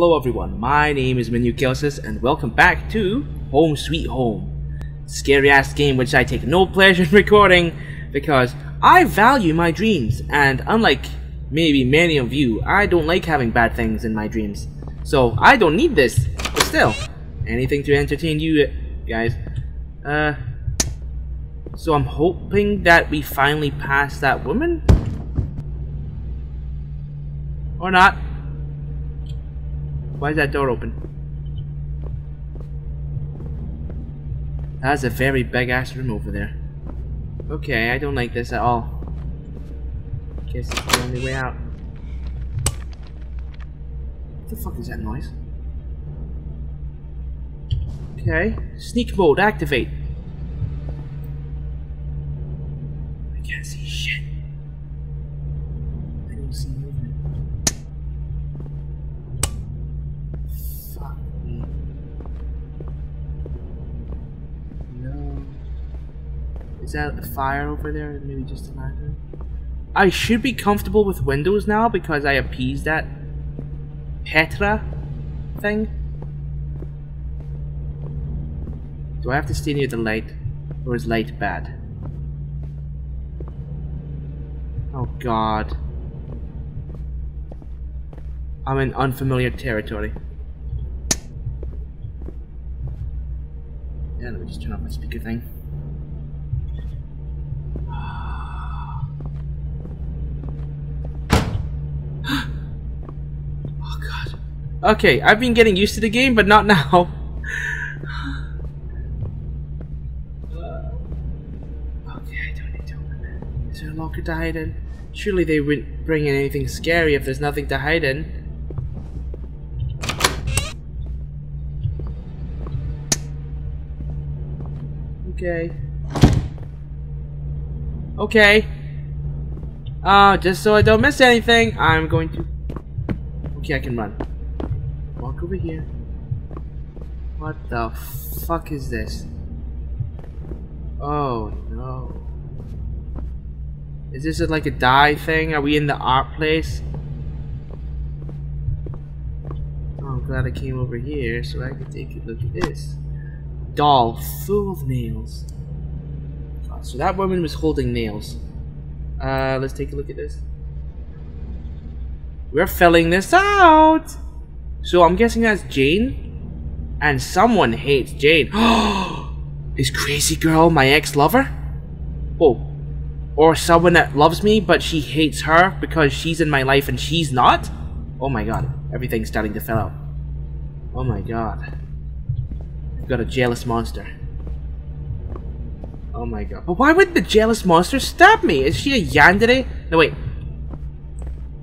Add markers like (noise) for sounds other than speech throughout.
Hello everyone, my name is Minukelsus and welcome back to Home Sweet Home. Scary ass game which I take no (laughs) pleasure in recording because I value my dreams and unlike maybe many of you, I don't like having bad things in my dreams. So I don't need this, but still, anything to entertain you guys. Uh, so I'm hoping that we finally pass that woman? Or not. Why is that door open? That's a very big ass room over there. Okay, I don't like this at all. Guess it's the only way out. What the fuck is that noise? Okay, sneak mode activate. I can't see shit. Is that a fire over there? Maybe just a? I should be comfortable with windows now because I appeased that Petra thing. Do I have to stay near the light? Or is light bad? Oh god. I'm in unfamiliar territory. Yeah, let me just turn off my speaker thing. Okay, I've been getting used to the game, but not now. (laughs) okay, I don't need to open it. Is there a locker to hide in? Surely they wouldn't bring in anything scary if there's nothing to hide in. Okay. Okay. Uh, just so I don't miss anything, I'm going to... Okay, I can run. Over here. What the fuck is this? Oh, no. Is this like a die thing? Are we in the art place? Oh, I'm glad I came over here so I could take a look at this. Doll full of nails. God, so that woman was holding nails. Uh, let's take a look at this. We're filling this out! So I'm guessing that's Jane? And someone hates Jane. (gasps) Is Crazy Girl my ex-lover? Oh. Or someone that loves me but she hates her because she's in my life and she's not? Oh my god. Everything's starting to fill out. Oh my god. I've got a jealous monster. Oh my god. But why would the jealous monster stab me? Is she a yandere? No wait.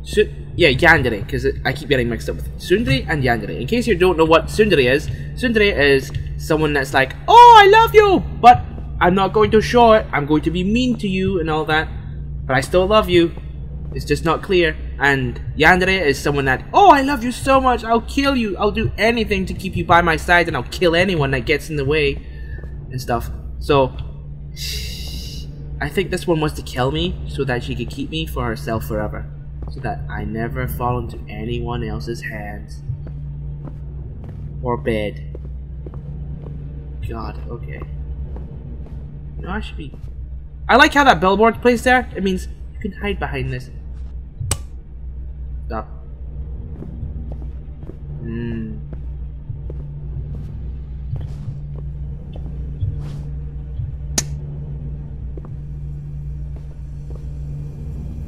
Su yeah, yandere, because I keep getting mixed up with Tsundere and yandere. In case you don't know what Tsundere is, Tsundere is someone that's like, Oh, I love you! But I'm not going to show it. I'm going to be mean to you and all that. But I still love you. It's just not clear. And Yandere is someone that, oh, I love you so much. I'll kill you. I'll do anything to keep you by my side and I'll kill anyone that gets in the way and stuff. So, (sighs) I think this one wants to kill me so that she could keep me for herself forever. So that I never fall into anyone else's hands. Or bed. God, okay. No, I should be... I like how that billboard's placed there. It means you can hide behind this. Stop. Hmm.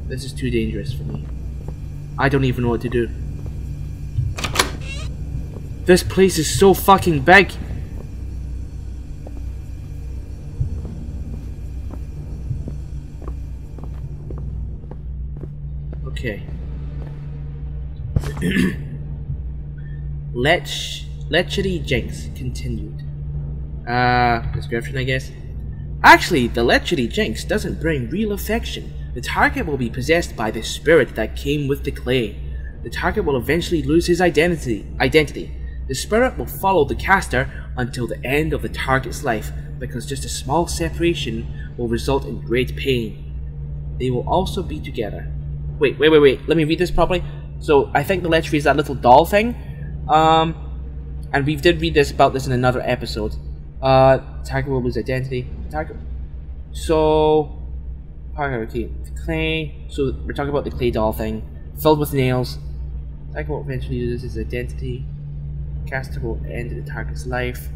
This is too dangerous for me. I don't even know what to do. This place is so fucking big. Okay. (clears throat) Lech Lechery Jinx continued. Uh, description, I guess. Actually, the Lechery Jinx doesn't bring real affection. The target will be possessed by the spirit that came with the clay. The target will eventually lose his identity. Identity. The spirit will follow the caster until the end of the target's life, because just a small separation will result in great pain. They will also be together. Wait, wait, wait, wait. Let me read this properly. So I think the lechery is that little doll thing. Um, and we did read this about this in another episode. Uh, Tiger will lose identity. Target. So, okay, clay. So we're talking about the clay doll thing, filled with nails. Will eventually lose his identity. Caster will end of the target's life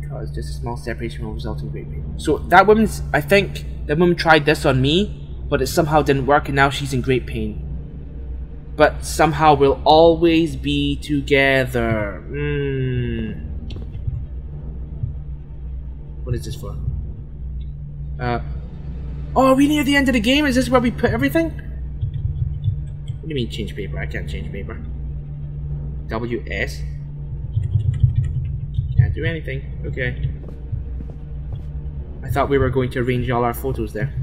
because just a small separation will result in great pain. So that woman's, I think, that woman tried this on me, but it somehow didn't work, and now she's in great pain. But somehow we'll always be together. Mm. What is this for? Uh. Oh, are we near the end of the game? Is this where we put everything? What do you mean change paper? I can't change paper. WS? Can't do anything. Okay. I thought we were going to arrange all our photos there.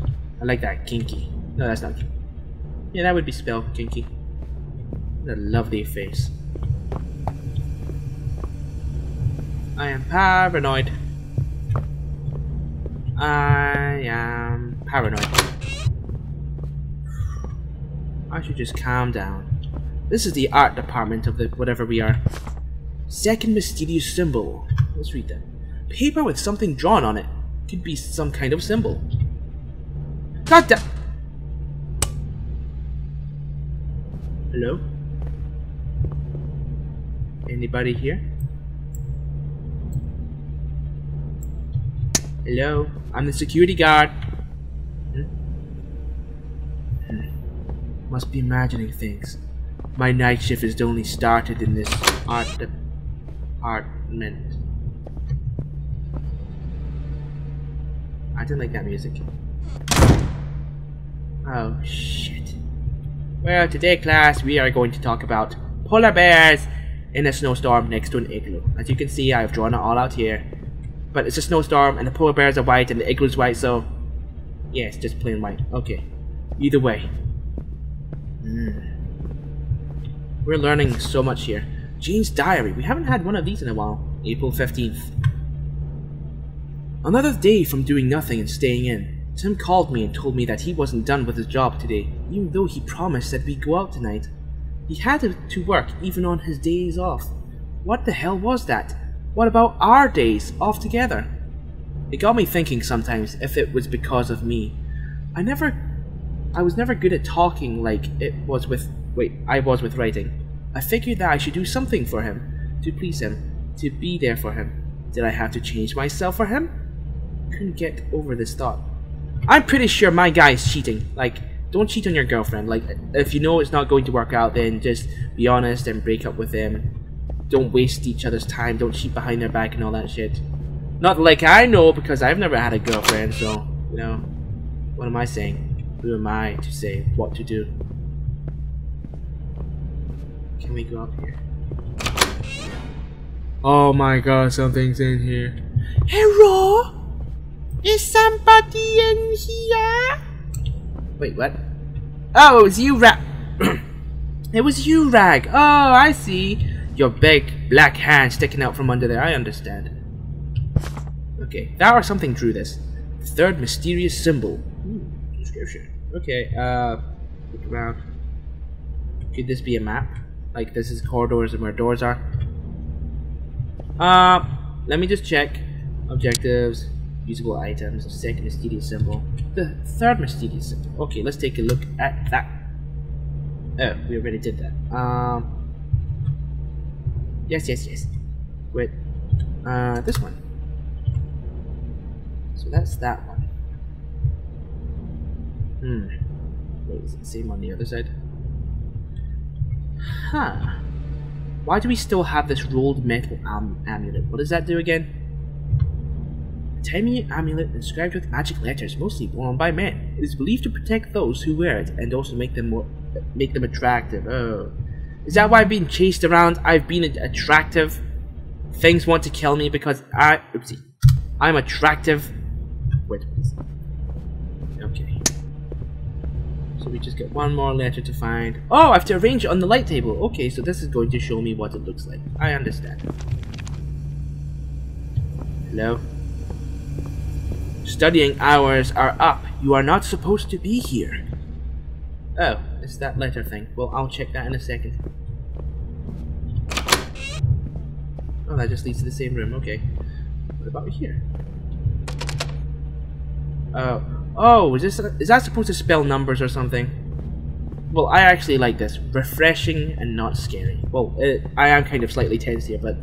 I like that. Kinky. No, that's not kinky. Yeah, that would be spelled kinky. What a lovely face. I am paranoid. I am paranoid. I should just calm down. This is the art department of the whatever we are. Second mysterious symbol. Let's read that. Paper with something drawn on it. Could be some kind of symbol. God damn. Hello? Anybody here? Hello? I'm the security guard. Hmm? Hmm. Must be imagining things. My night shift has only started in this art department. I didn't like that music. Oh, shit. Well, today, class, we are going to talk about polar bears in a snowstorm next to an igloo. As you can see, I've drawn it all out here. But it's a snowstorm, and the polar bears are white, and the igloo's white, so... Yeah, it's just plain white. Okay. Either way. Mm. We're learning so much here. Jane's diary. We haven't had one of these in a while. April 15th. Another day from doing nothing and staying in. Tim called me and told me that he wasn't done with his job today, even though he promised that we'd go out tonight. He had to work even on his days off. What the hell was that? What about our days off together? It got me thinking sometimes if it was because of me. I never I was never good at talking like it was with wait, I was with writing. I figured that I should do something for him, to please him, to be there for him. Did I have to change myself for him? Couldn't get over this thought. I'm pretty sure my guy is cheating. Like, don't cheat on your girlfriend. Like, if you know it's not going to work out, then just be honest and break up with them. Don't waste each other's time. Don't cheat behind their back and all that shit. Not like I know because I've never had a girlfriend, so, you know, what am I saying? Who am I to say what to do? Can we go up here? Oh my god, something's in here. Hello? Is somebody in here? Wait, what? Oh, it was you, Rag. (clears throat) it was you, Rag. Oh, I see. Your big black hand sticking out from under there. I understand. Okay, that or something drew this. Third mysterious symbol. Ooh, description. Okay, uh, look around. Could this be a map? Like this is corridors and where doors are? Uh, let me just check. Objectives, usable items, second mysterious symbol. The third mysterious symbol. Okay, let's take a look at that. Oh, we already did that. Um, yes, yes, yes. Wait, uh, this one. So that's that one. Hmm. Wait, is it the same on the other side? Huh. Why do we still have this rolled metal am amulet? What does that do again? A amulet inscribed with magic letters, mostly worn by men. It is believed to protect those who wear it and also make them more make them attractive. Oh. Is that why I've been chased around? I've been attractive. Things want to kill me because I oopsie. I'm attractive. Wait, please. So we just get one more letter to find. Oh, I have to arrange it on the light table. Okay, so this is going to show me what it looks like. I understand. Hello? Studying hours are up. You are not supposed to be here. Oh, it's that letter thing. Well, I'll check that in a second. Oh, that just leads to the same room. Okay. What about here? Oh. Oh, is this is that supposed to spell numbers or something? Well, I actually like this. Refreshing and not scary. Well, it, I am kind of slightly tense here, but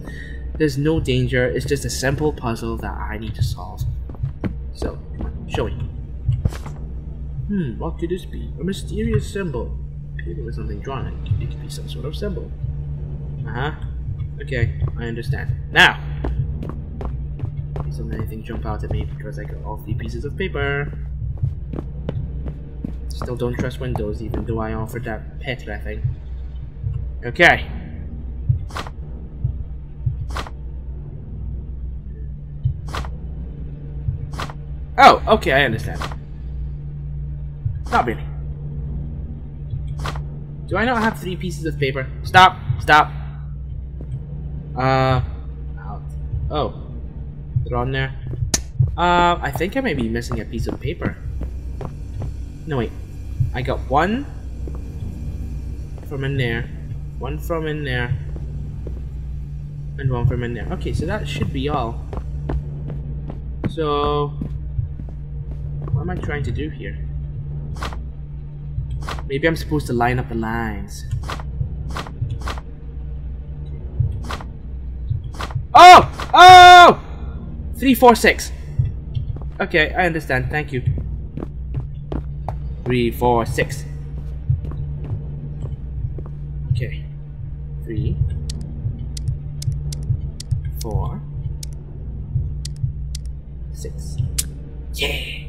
there's no danger. It's just a simple puzzle that I need to solve. So, show me. Hmm, what could this be? A mysterious symbol. Maybe with something drawn it. It could be some sort of symbol. Uh-huh. Okay, I understand. Now! Doesn't anything jump out at me because I got all three pieces of paper. Still don't trust Windows, even though I offered that Petra thing. Okay. Oh, okay, I understand. Not really. Do I not have three pieces of paper? Stop! Stop! Uh... Oh. They're on there. Uh, I think I may be missing a piece of paper. No, wait. I got one from in there, one from in there, and one from in there. Okay, so that should be all. So, what am I trying to do here? Maybe I'm supposed to line up the lines. Oh! Oh! Three, four, six. Okay, I understand. Thank you. Three, four, six. Okay. Three. Four. Six. Yeah!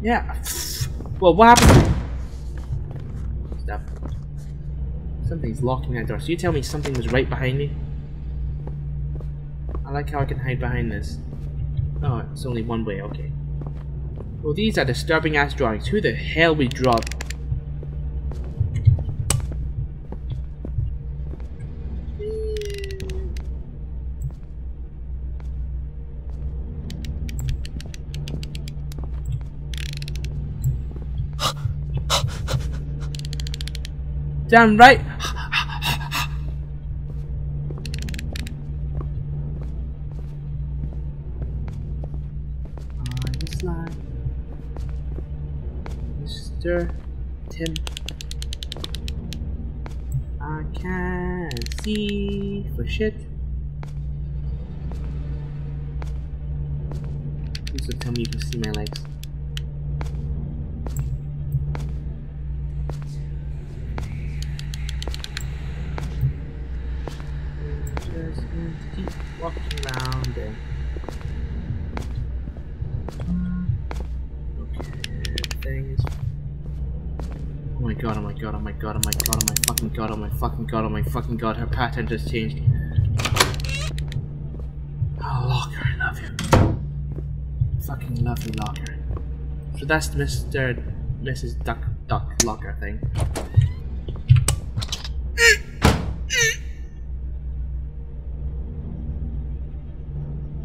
Yeah. Well, what happened? Stop. Something's locking that door. So you tell me something was right behind me? I like how I can hide behind this. Oh, it's only one way, okay. Well, these are disturbing ass drawings. Who the hell we draw Damn right. Shit. Please don't tell me you can see my legs. Just and oh my god, oh my god, oh my god, oh my god, oh my fucking god, oh my fucking god, oh my fucking god, her pattern just changed. Oh, Locker, I love you. Fucking love you, Locker. So that's Mr. Mrs. Duck Duck Locker thing.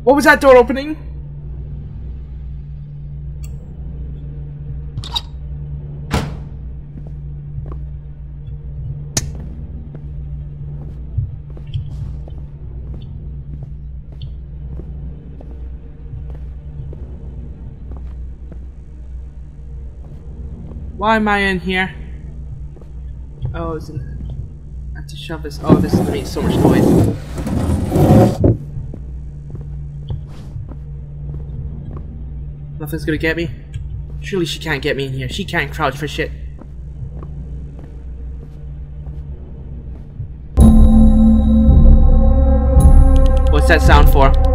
What was that door opening? Why am I in here? Oh, it's in... I have to shove this. Oh, this is gonna make so much noise. Nothing's gonna get me. Surely she can't get me in here. She can't crouch for shit. What's that sound for?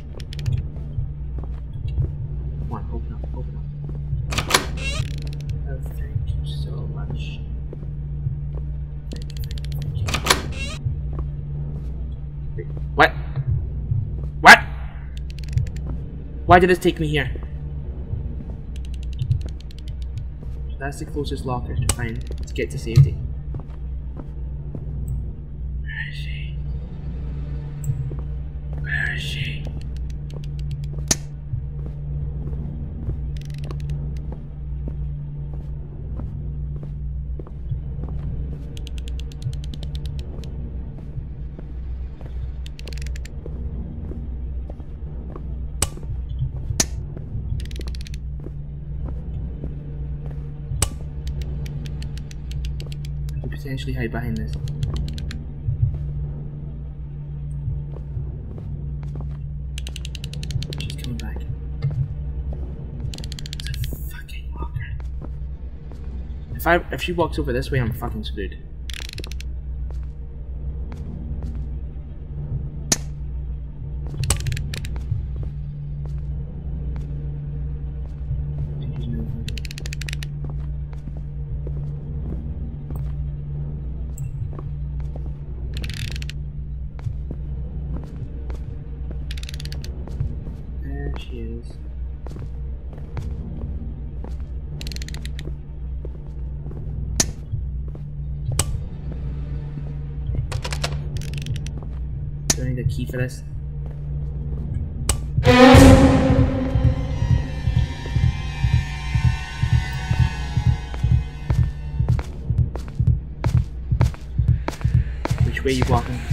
Why did it take me here? That's the closest locker to find to get to safety. Potentially hide behind this. She's coming back. It's a fucking walker. If I if she walks over this way, I'm fucking screwed. Key for this? Which way you walking?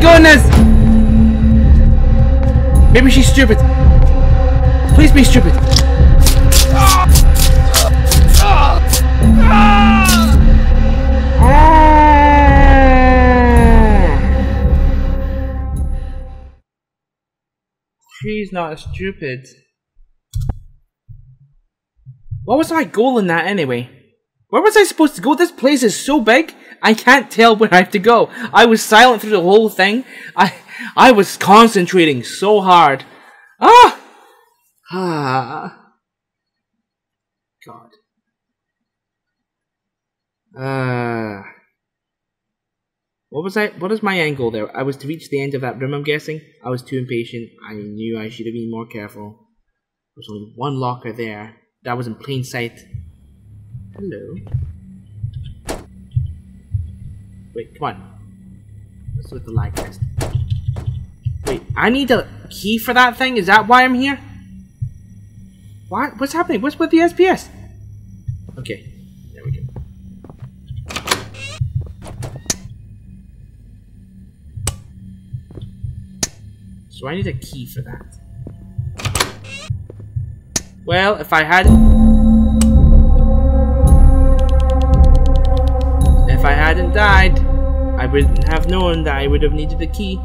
This! Maybe she's stupid. Please be stupid. She's not stupid. What was my goal in that anyway? Where was I supposed to go? This place is so big, I can't tell where I have to go. I was silent through the whole thing. I I was concentrating so hard. Ah! Ah. God. Uh. What was I? What is my angle there? I was to reach the end of that room. I'm guessing. I was too impatient. I knew I should have been more careful. There's only one locker there. That was in plain sight. Hello. Wait, come on. Let's at the lag test. Wait, I need a key for that thing? Is that why I'm here? What? What's happening? What's with the SPS? Okay, there we go. So I need a key for that. Well, if I had... I hadn't died, I wouldn't have known that I would have needed a key.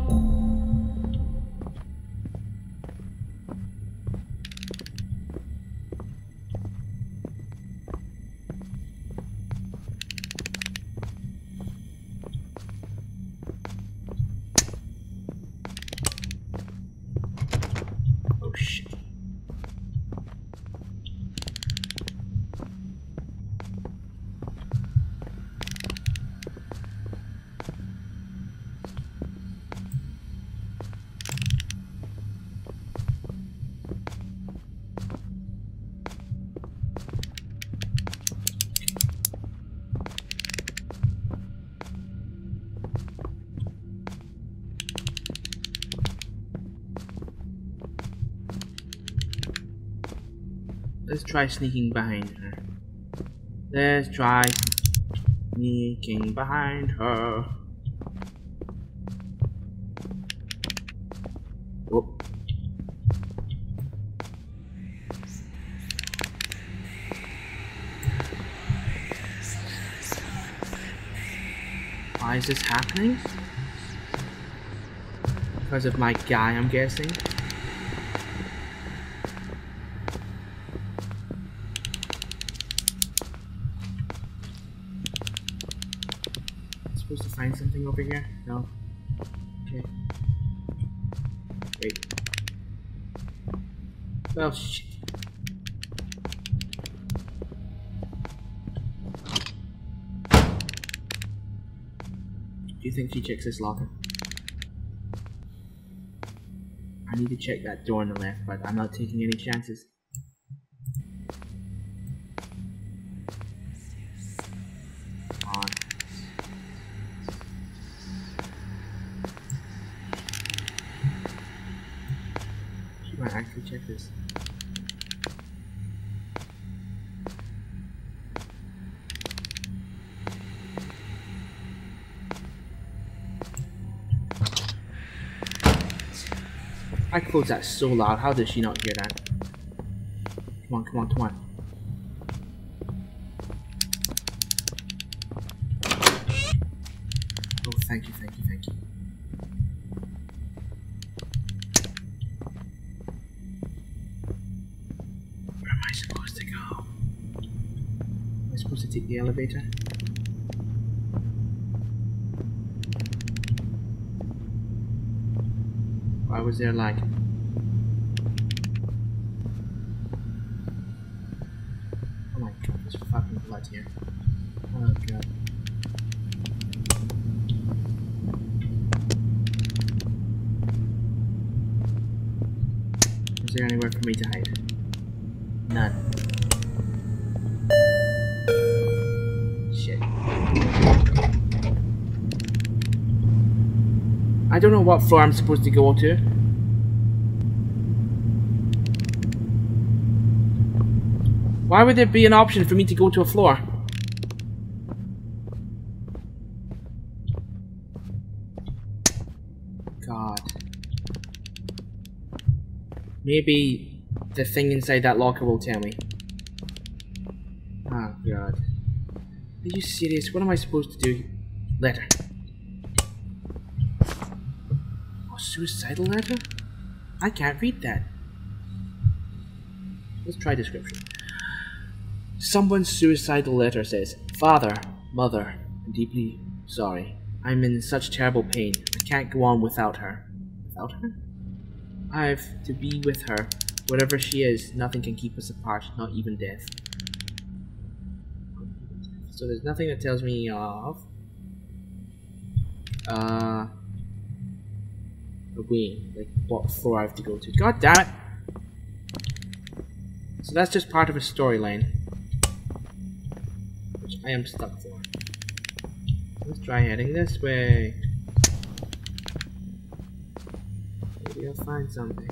Try sneaking behind her. Let's try sneaking behind her. Whoop. Why is this happening? Because of my guy, I'm guessing. Over here? No. Okay. Wait. Oh, well, shit. Do you think she checks this locker? I need to check that door on the left, but I'm not taking any chances. I closed that so loud. How did she not hear that? Come on, come on, come on. Oh, thank you, thank you, thank you. Where am I supposed to go? Am I supposed to take the elevator? Why was there like Oh my god, there's fucking blood here. Oh god. Is there anywhere for me to hide? None. Shit. I don't know what floor I'm supposed to go to. Why would there be an option for me to go to a floor? God. Maybe the thing inside that locker will tell me. Oh god. Are you serious? What am I supposed to do? Letter. A suicidal letter? I can't read that. Let's try description. Someone's suicidal letter says, Father, Mother, I'm deeply sorry. I'm in such terrible pain. I can't go on without her. Without her? I have to be with her. Whatever she is, nothing can keep us apart, not even death. So there's nothing that tells me of uh a wing, like what floor I have to go to. God damn it! So that's just part of a storyline. I am stuck for. Let's try heading this way. Maybe I'll find something.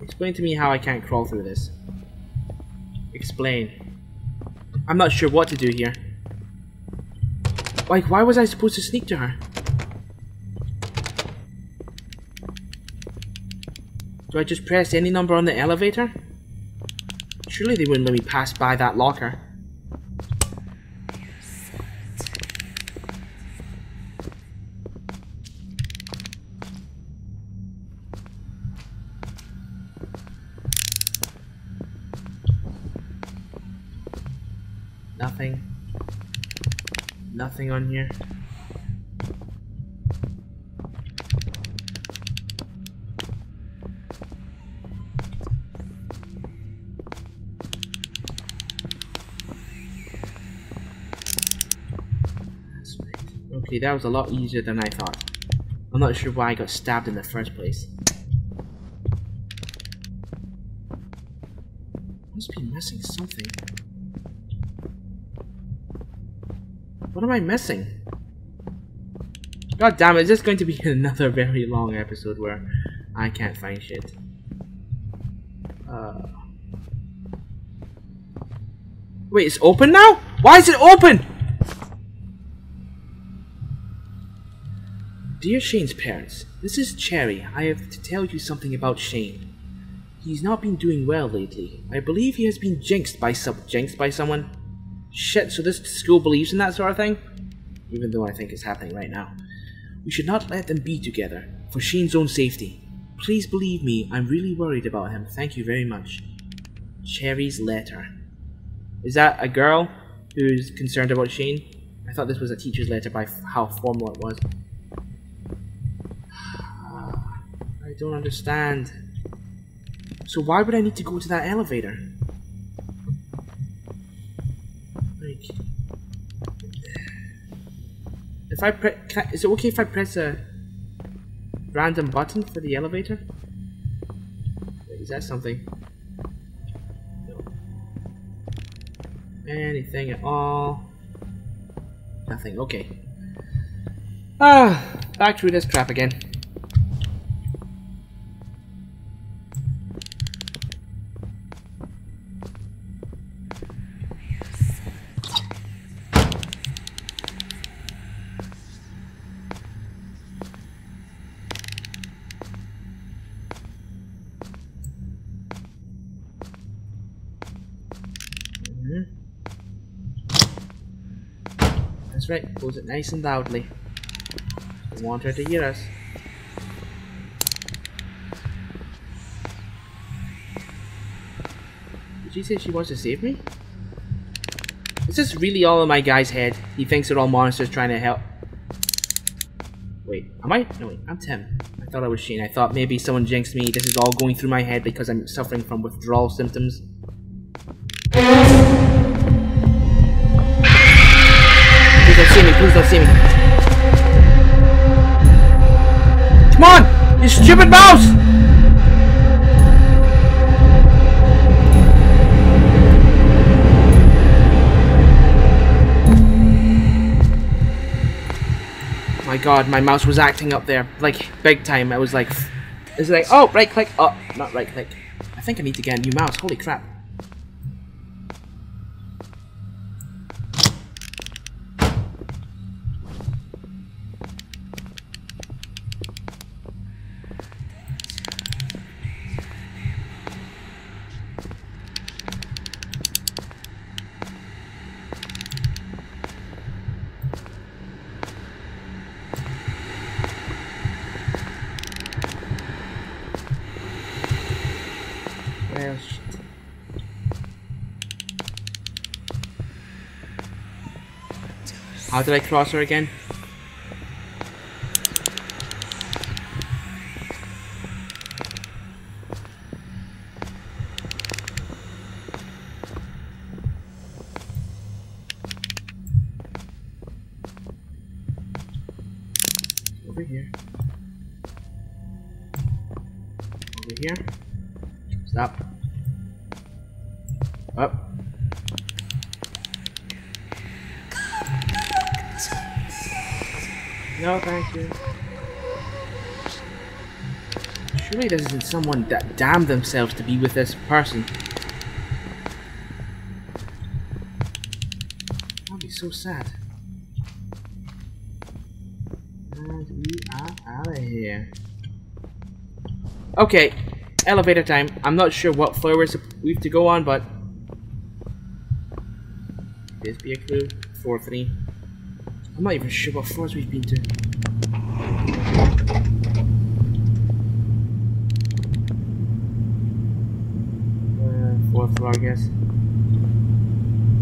Explain to me how I can't crawl through this. Explain. I'm not sure what to do here. Like, why was I supposed to sneak to her? Do I just press any number on the elevator? Surely they wouldn't let me pass by that locker. Nothing on here. Okay, that was a lot easier than I thought. I'm not sure why I got stabbed in the first place. Must be missing something. What am I missing? God damn it, is this going to be (laughs) another very long episode where I can't find shit? Uh... Wait, it's open now? Why is it open? Dear Shane's parents, this is Cherry. I have to tell you something about Shane. He's not been doing well lately. I believe he has been jinxed by some jinxed by someone. Shit, so this school believes in that sort of thing? Even though I think it's happening right now. We should not let them be together, for Shane's own safety. Please believe me, I'm really worried about him. Thank you very much. Cherry's letter. Is that a girl who's concerned about Shane? I thought this was a teacher's letter by how formal it was. (sighs) I don't understand. So why would I need to go to that elevator? Like, if I press, is it okay if I press a random button for the elevator? Is that something? No. Anything at all? Nothing. Okay. Ah, back through this crap again. Right, close it nice and loudly. I want her to hear us. Did she say she wants to save me? Is this really all in my guy's head? He thinks they're all monsters trying to help. Wait, am I? No wait, I'm Tim. I thought I was Shane. I thought maybe someone jinxed me. This is all going through my head because I'm suffering from withdrawal symptoms. You stupid mouse! My god, my mouse was acting up there. Like, big time. I was like... It's like, oh, right click. Oh, not right click. I think I need to get a new mouse. Holy crap. How did I cross her again? Surely this isn't someone that damned themselves to be with this person. That'd be so sad. And we are out of here. Okay, elevator time. I'm not sure what floor we have to go on, but this be a clue. 4-3. I'm not even sure what floors we've been to. Uh, fourth floor, I guess.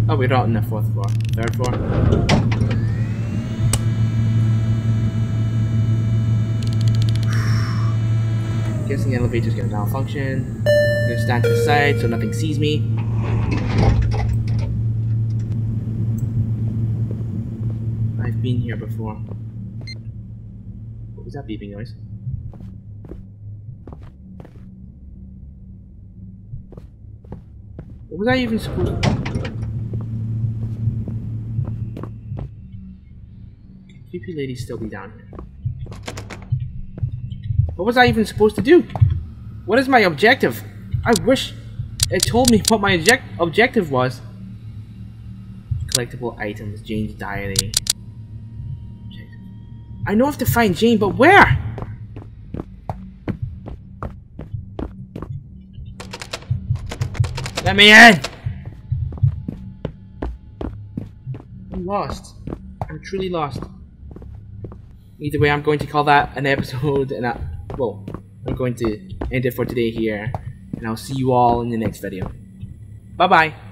Oh, we're not in the fourth floor. Third floor. (sighs) Guessing the elevator's gonna malfunction. I'm gonna stand to the side so nothing sees me. I've been here before. Was that beeping noise? What was I even supposed to... Creepy lady still be down here. What was I even supposed to do? What is my objective? I wish it told me what my object objective was. Collectible items, Jane's diary. I know I have to find Jane, but where? Let me in! I'm lost. I'm truly lost. either way, I'm going to call that an episode, and I, well, I'm going to end it for today here, and I'll see you all in the next video. Bye bye.